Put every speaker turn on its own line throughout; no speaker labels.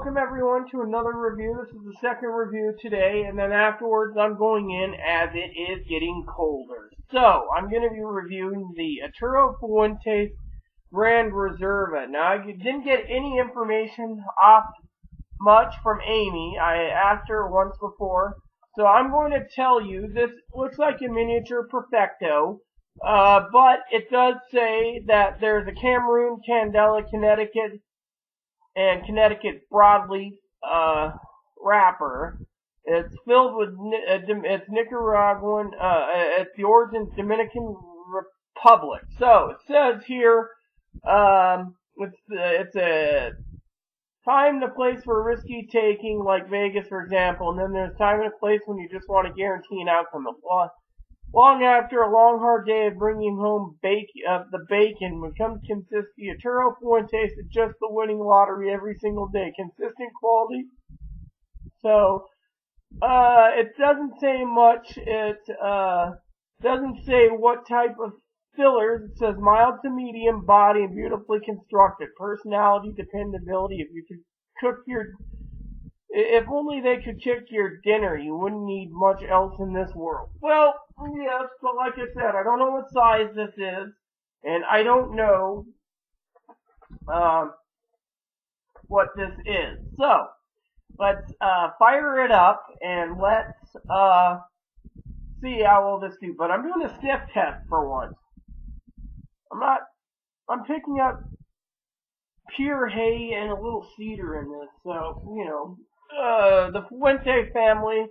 Welcome everyone to another review. This is the second review today, and then afterwards I'm going in as it is getting colder. So, I'm going to be reviewing the Arturo Fuentes Grand Reserva. Now, I didn't get any information off much from Amy. I asked her once before. So I'm going to tell you, this looks like a miniature Perfecto, uh, but it does say that there's a Cameroon, Candela, Connecticut, and Connecticut broadleaf uh, wrapper. It's filled with uh, it's Nicaraguan. Uh, it's the origin Dominican Republic. So it says here, um, it's it's a time and a place for risky taking, like Vegas, for example, and then there's time and a place when you just want to guarantee an outcome. Long after a long hard day of bringing home bake, uh, the bacon becomes consistent. Arturo Fuentes is just the winning lottery every single day. Consistent quality. So, uh, it doesn't say much. It, uh, doesn't say what type of fillers. It says mild to medium body and beautifully constructed. Personality, dependability. If you could cook your if only they could cook your dinner, you wouldn't need much else in this world. Well, yes, but like I said, I don't know what size this is, and I don't know um, what this is. So, let's uh, fire it up and let's uh, see how well this do. But I'm doing a sniff test for once. I'm not. I'm picking up pure hay and a little cedar in this, so you know uh, the Fuente family,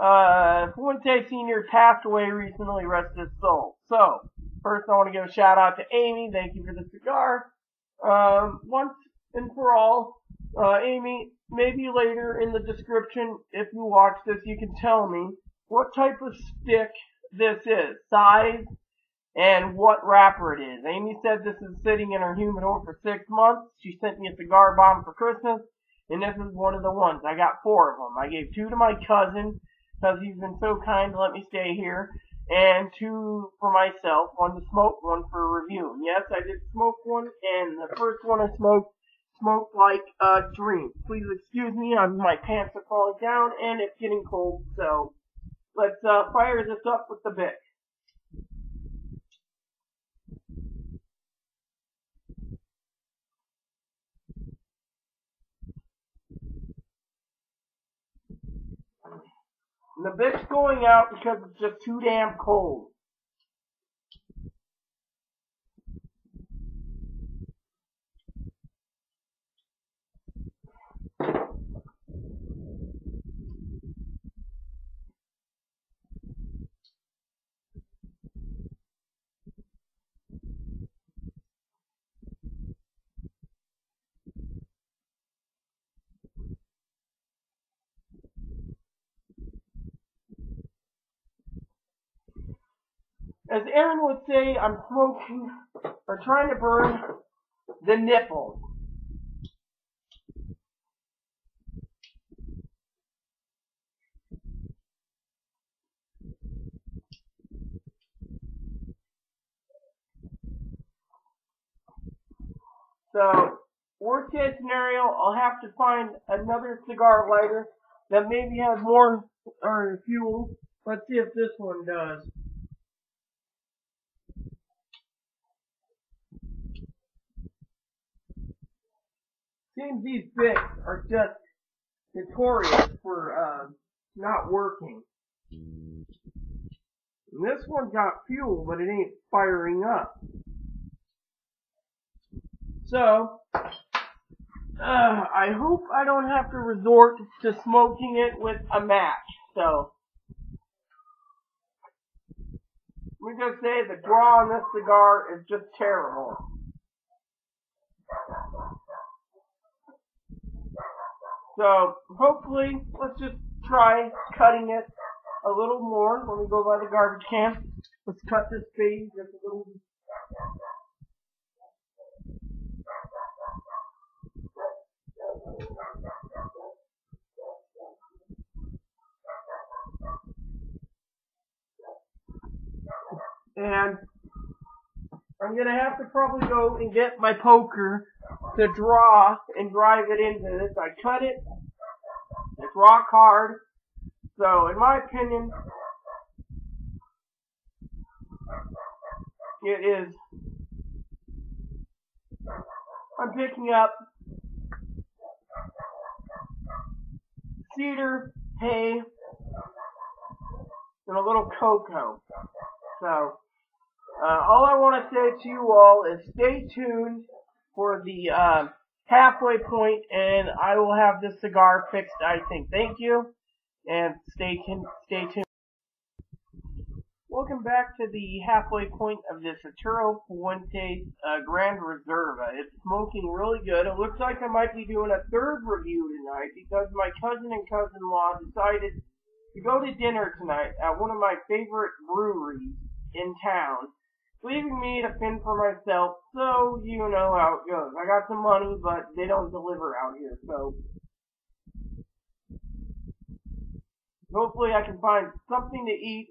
uh, Fuente Sr. passed away recently, rest his soul. So, first I want to give a shout out to Amy. Thank you for the cigar. Um, once and for all, uh, Amy, maybe later in the description, if you watch this, you can tell me what type of stick this is, size, and what wrapper it is. Amy said this is sitting in her humidor for six months. She sent me a cigar bomb for Christmas. And this is one of the ones. I got four of them. I gave two to my cousin because he's been so kind to let me stay here, and two for myself. One to smoke, one for review. And yes, I did smoke one, and the first one I smoked smoked like a dream. Please excuse me, I'm, my pants are falling down, and it's getting cold. So let's uh, fire this up with the Bic. And the Bic's going out because it's just too damn cold. As Aaron would say, I'm smoking or trying to burn the nipple. So, worst case scenario, I'll have to find another cigar lighter that maybe has more or fuel. Let's see if this one does. Seems these Bics are just notorious for uh, not working. And this one got fuel, but it ain't firing up. So, uh, I hope I don't have to resort to smoking it with a match. So, let me just say the draw on this cigar is just terrible. So hopefully, let's just try cutting it a little more. Let me go by the garbage can. Let's cut this baby just a little. And I'm gonna have to probably go and get my poker the draw and drive it into this. I cut it. It's rock hard. So, in my opinion, it is. I'm picking up cedar, hay, and a little cocoa. So, uh, all I want to say to you all is stay tuned for the uh, halfway point, and I will have this cigar fixed. I think. Thank you, and stay. Stay tuned. Welcome back to the halfway point of this Arturo Fuentes uh, Grand Reserva. It's smoking really good. It looks like I might be doing a third review tonight because my cousin and cousin-in-law decided to go to dinner tonight at one of my favorite breweries in town leaving me to fend for myself, so you know how it goes. I got some money, but they don't deliver out here, so hopefully I can find something to eat.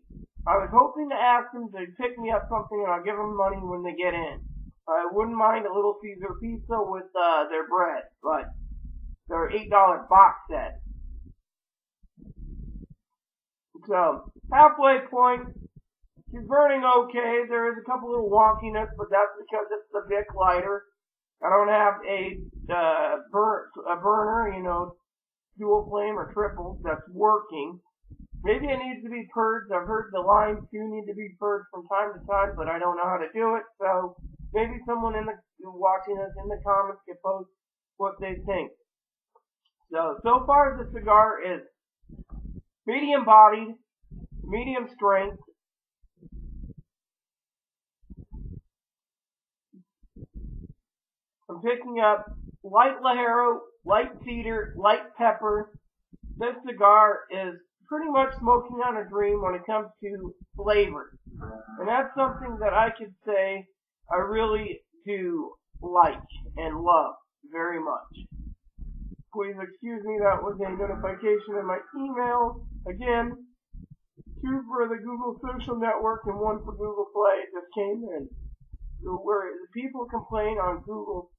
I was hoping to ask them to pick me up something and I'll give them money when they get in. I wouldn't mind a little Caesar pizza with uh, their bread, but they're eight dollar box set. So halfway point, She's burning okay. There is a couple little wonkiness, but that's because it's the Bic lighter. I don't have a uh, bur- a burner, you know, dual flame or triple that's working. Maybe it needs to be purged. I've heard the lines do need to be purged from time to time, but I don't know how to do it. So maybe someone in the watching us in the comments can post what they think. So so far the cigar is medium bodied, medium strength, I'm picking up light Ligero, light cedar, light pepper. This cigar is pretty much smoking on a dream when it comes to flavor. And that's something that I could say I really do like and love very much. Please excuse me, that was a notification in my email. Again, two for the Google Social Network and one for Google Play just came in. Where the people complain on Google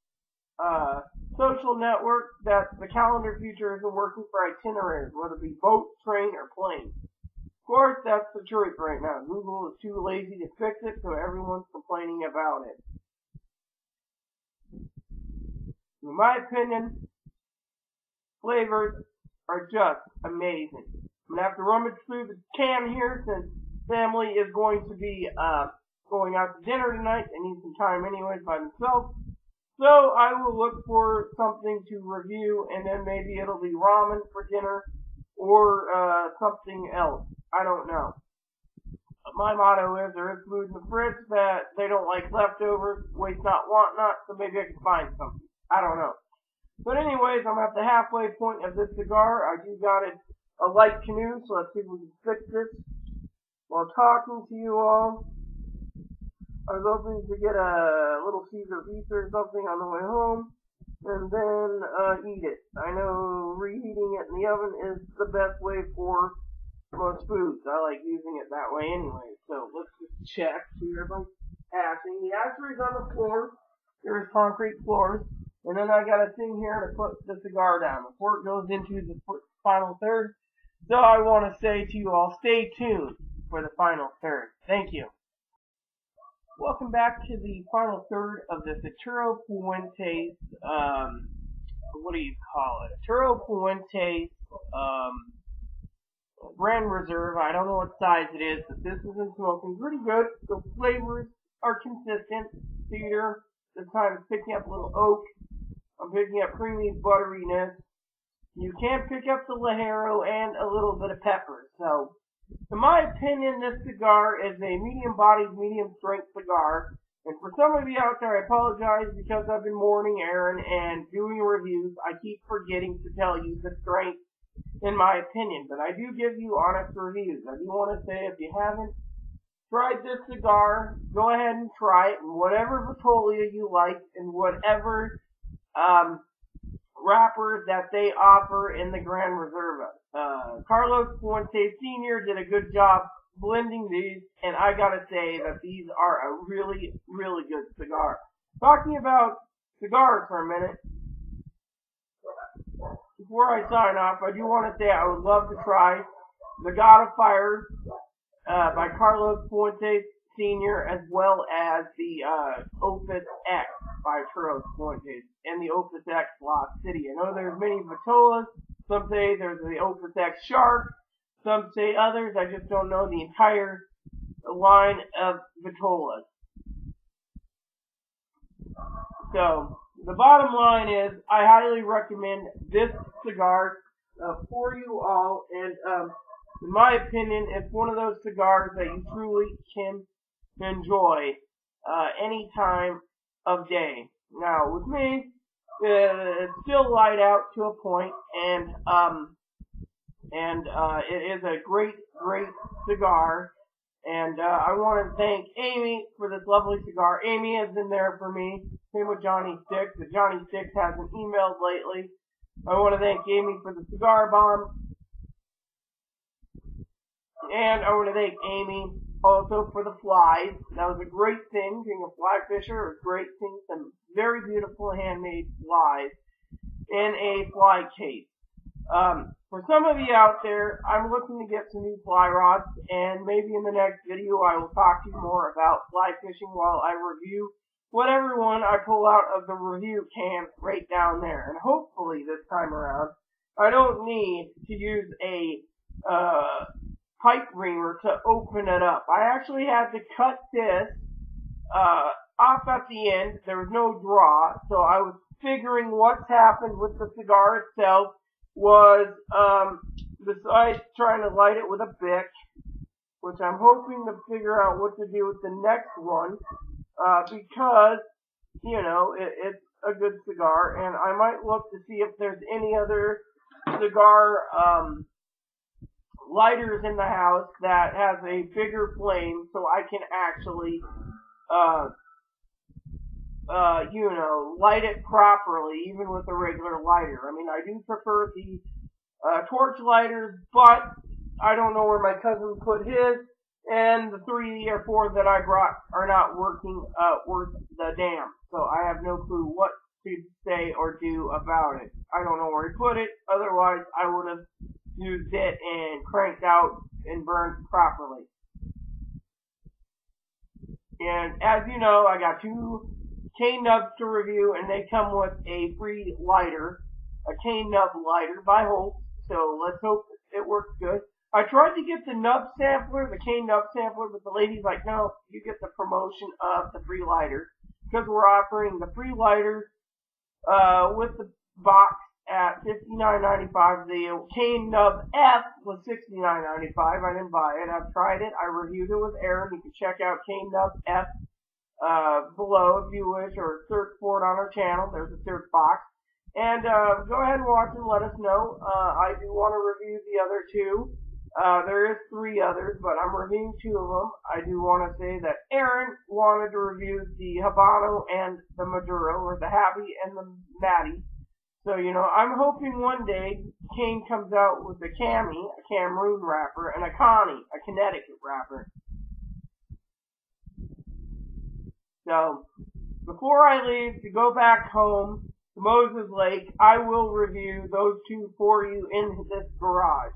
uh, social network that the calendar feature isn't working for itineraries, whether it be boat, train, or plane. Of course, that's the truth right now. Google is too lazy to fix it, so everyone's complaining about it. In my opinion, flavors are just amazing. I'm gonna have to rummage through the can here since family is going to be uh, going out to dinner tonight. They need some time anyways by themselves. So I will look for something to review, and then maybe it'll be ramen for dinner or uh, something else. I don't know. My motto is there is food in the fridge that they don't like leftovers, waste not, want not, so maybe I can find something. I don't know. But anyways, I'm at the halfway point of this cigar. I do got it a light canoe, so let's see if we can fix this while talking to you all. I was hoping to get a little Caesar pizza or something on the way home, and then uh, eat it. I know reheating it in the oven is the best way for most foods. I like using it that way anyway. So let's just check. See everybody's ashing. The ashtray is on the floor. There's concrete floors. And then I got a thing here to put the cigar down before it goes into the final third. So I want to say to you all, stay tuned for the final third. Thank you. Welcome back to the final third of the Arturo Fuentes, um, what do you call it? Arturo Fuentes, um, Grand Reserve. I don't know what size it is, but this isn't smoking pretty good. The flavors are consistent. Cedar, this time it's picking up a little oak. I'm picking up creamy butteriness. You can pick up the Ligero and a little bit of pepper. So in my opinion, this cigar is a medium-bodied, medium-strength cigar. And for some of you out there, I apologize because I've been mourning Aaron and doing reviews. I keep forgetting to tell you the strength, in my opinion. But I do give you honest reviews. I do want to say if you haven't tried this cigar, go ahead and try it. And whatever Vitola you like, and whatever um, wrappers that they offer in the Grand Reserva. Uh, Carlos Fuentes Sr. did a good job blending these, and I gotta say that these are a really, really good cigar. Talking about cigars for a minute. Before I sign off, I do want to say I would love to try the God of Fire uh, by Carlos Fuentes Sr. as well as the uh, Opus X by Arturo Fuentes and the Opus X Lost City. I know there's many Vitolas. Some say there's the Opus X Shark. Some say others. I just don't know the entire line of Vitolas. So, the bottom line is, I highly recommend this cigar uh, for you all, and um, in my opinion, it's one of those cigars that you truly can enjoy uh, any time of day. Now, with me, uh, it's still light out to a point, and um, and uh, it is a great, great cigar. And uh, I want to thank Amy for this lovely cigar. Amy has been there for me. Same with Johnny Six. But Johnny Six hasn't emailed lately. I want to thank Amy for the cigar bomb. And I want to thank Amy also for the flies. That was a great thing. Being a fly fisher a great thing. Some very beautiful handmade flies in a fly case. Um, for some of you out there, I'm looking to get some new fly rods, and maybe in the next video I will talk to you more about fly fishing while I review whatever one I pull out of the review can right down there. And hopefully this time around, I don't need to use a uh, pipe reamer to open it up. I actually had to cut this uh, off at the end. There was no draw, so I was figuring what's happened with the cigar itself was um, besides trying to light it with a Bic, which I'm hoping to figure out what to do with the next one, uh, because you know it, it's a good cigar, and I might look to see if there's any other cigar um, lighters in the house that has a bigger flame, so I can actually uh, uh, you know, light it properly, even with a regular lighter. I mean, I do prefer the uh, torch lighters, but I don't know where my cousin put his, and the three or four that I brought are not working uh, worth the damn. So I have no clue what to say or do about it. I don't know where he put it. Otherwise, I would have used it and cranked out and burned properly. And as you know, I got two cane nubs to review, and they come with a free lighter, a Cain Nub lighter by Holt. So let's hope it works good. I tried to get the nub sampler, the Cain Nub sampler, but the lady's like, no, you get the promotion of the free lighter because we're offering the free lighter uh, with the box at $59.95. The Cain Nub F was $69.95. I didn't buy it. I've tried it. I reviewed it with Aaron. You can check out Cain Nub F uh, below if you wish, or search for it on our channel. There's a search box. And uh, go ahead and watch and let us know. Uh, I do want to review the other two. Uh, there is three others, but I'm reviewing two of them. I do want to say that Aaron wanted to review the Habano and the Maduro, or the Happy and the Matty. So, you know, I'm hoping one day Cain comes out with a Cami, a Cameroon wrapper, and a Connie, a Connecticut wrapper. So, before I leave to go back home to Moses Lake, I will review those two for you in this garage.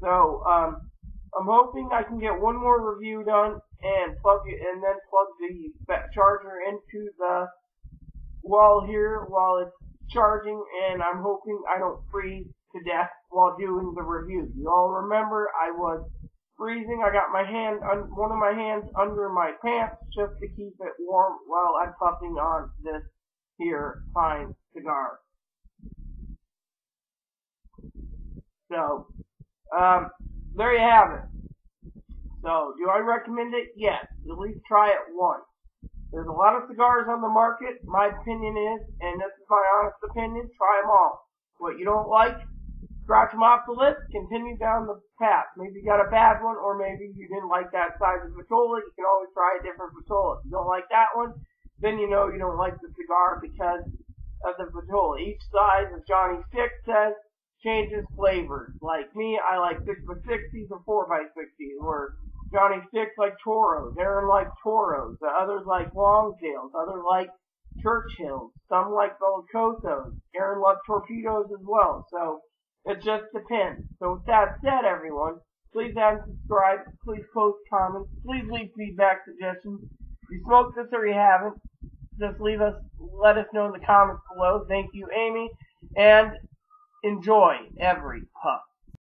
So, um, I'm hoping I can get one more review done and plug it, and then plug the charger into the wall here while it's charging, and I'm hoping I don't freeze to death while doing the review. You all remember I was freezing. I got my hand, on one of my hands under my pants just to keep it warm while I'm puffing on this here fine cigar. So, um, there you have it. So, do I recommend it? Yes. At least try it once. There's a lot of cigars on the market. My opinion is, and this is my honest opinion, try them all. What you don't like, scratch them off the list, continue down the path. Maybe you got a bad one, or maybe you didn't like that size of Vitola. You can always try a different Vitola. If you don't like that one, then you know you don't like the cigar because of the Vitola. Each size, as Johnny Six says, changes flavors. Like me, I like 6x60s or 4x60s, or Johnny Six like Toros. Aaron like Toros. The others like Longtails. Others like Churchills. Some like Bellicosos. Aaron loves torpedoes as well. So it just depends. So with that said, everyone, please add and subscribe. Please post comments. Please leave feedback suggestions. If you smoked this or you haven't, just leave us, let us know in the comments below. Thank you, Amy, and enjoy every puff.